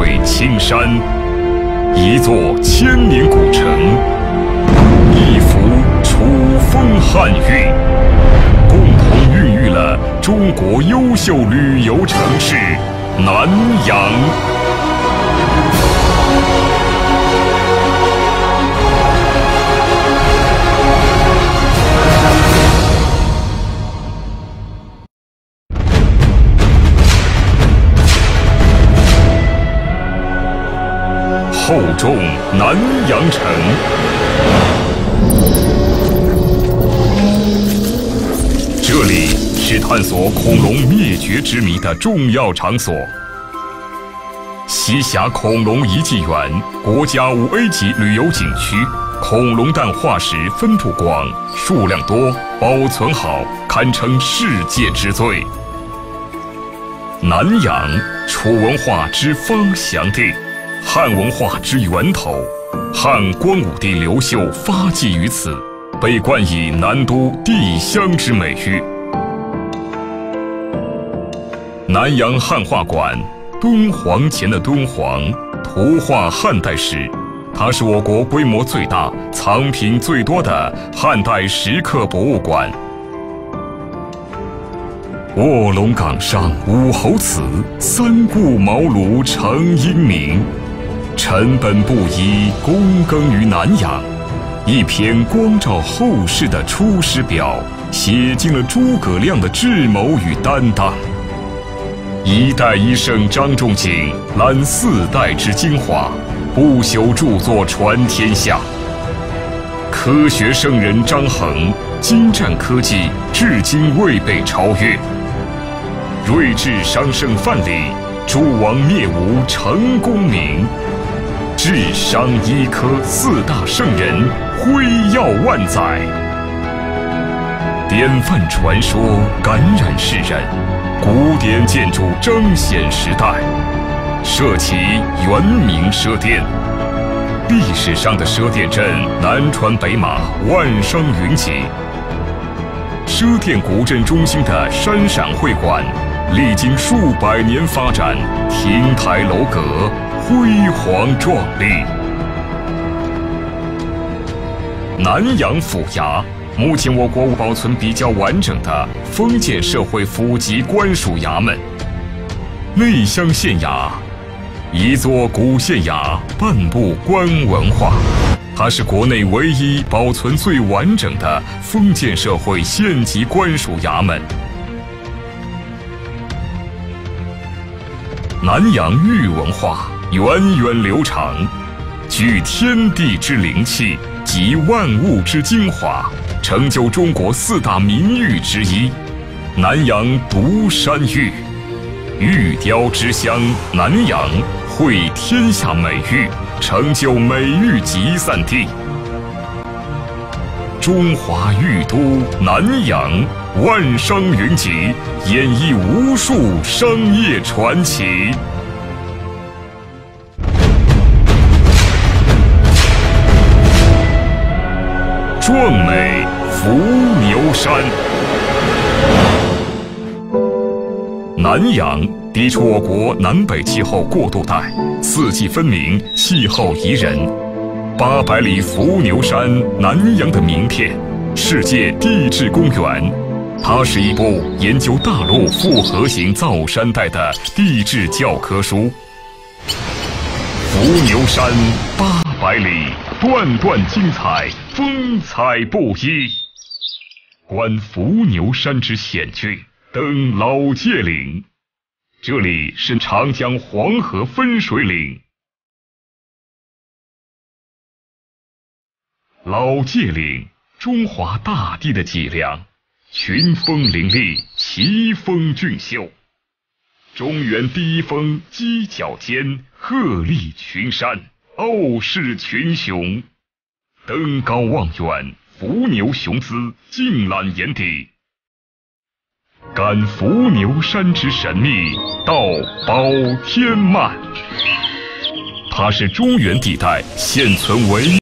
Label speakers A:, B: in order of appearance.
A: 水青山，一座千年古城，一幅楚风汉韵，共同孕育了中国优秀旅游城市南阳。厚重南阳城，这里是探索恐龙灭绝之谜的重要场所。栖霞恐龙遗迹园，国家五 A 级旅游景区，恐龙蛋化石分布广，数量多，保存好，堪称世界之最。南阳，楚文化之发祥地。汉文化之源头，汉光武帝刘秀发迹于此，被冠以南都帝乡之美誉。南阳汉画馆，敦煌前的敦煌，图画汉代史，它是我国规模最大、藏品最多的汉代石刻博物馆。卧龙岗上武侯祠，三顾茅庐成英名。臣本布衣，躬耕于南阳。一篇光照后世的《出师表》，写尽了诸葛亮的智谋与担当。一代医圣张仲景揽四代之精华，不朽著作传天下。科学圣人张衡精湛科技，至今未被超越。睿智商圣范蠡诸王灭吴，成功名。智商医科四大圣人辉耀万载，典范传说感染世人，古典建筑彰显时代。社旗原名赊店，历史上的赊店镇南传北马，万商云集。赊店古镇中心的山陕会馆，历经数百年发展，亭台楼阁。辉煌壮丽。南阳府衙，目前我国保存比较完整的封建社会府级官署衙门。内乡县衙，一座古县衙，半部官文化，它是国内唯一保存最完整的封建社会县级官署衙门。南阳玉文化。源远流长，聚天地之灵气，集万物之精华，成就中国四大名玉之一——南阳独山玉。玉雕之乡南阳，汇天下美玉，成就美玉集散地。中华玉都南阳，万商云集，演绎无数商业传奇。壮美伏牛山，南阳地处我国南北气候过渡带，四季分明，气候宜人。八百里伏牛山，南阳的名片，世界地质公园。它是一部研究大陆复合型造山带的地质教科书。伏牛山八百里，段段精彩。风采不一，观伏牛山之险峻，登老界岭。这里是长江黄河分水岭。老界岭，中华大地的脊梁，群峰林立，奇峰俊秀。中原第一峰，犄角尖，鹤立群山，傲视群雄。登高望远，伏牛雄姿尽览眼底。感伏牛山之神秘，到宝天漫。它是中原地带现存唯一。